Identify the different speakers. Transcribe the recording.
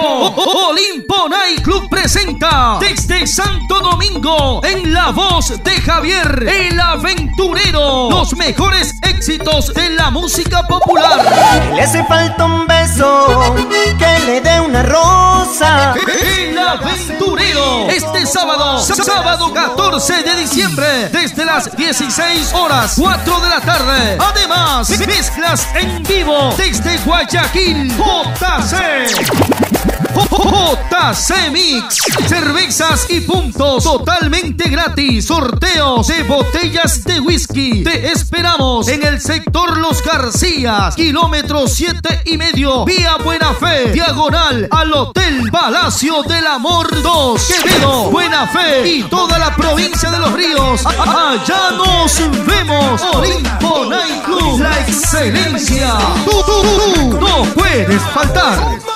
Speaker 1: Olimpo. Olimpo Night Club presenta desde Santo Domingo en la voz de Javier el Aventurero. Los mejores éxitos de la música popular.
Speaker 2: Le hace falta un beso que le dé una rosa.
Speaker 1: El Aventurero. Este sábado, sábado 14 de diciembre, desde las 16 horas, 4 de la tarde. Además, mezclas en vivo desde Guayaquil, JC. JC Mix. Cervezas y puntos totalmente gratis. Sorteos de botellas de whisky. Te esperamos en el sector Los Garcías, kilómetro 7 y medio, vía Buena Fe, diagonal al Hotel Palacio del Amor 2. Quevedo, Buena Fe y toda la provincia de Los Ríos. Allá nos vemos. Olimpo Night Club, la excelencia. Tú, tú, no puedes faltar.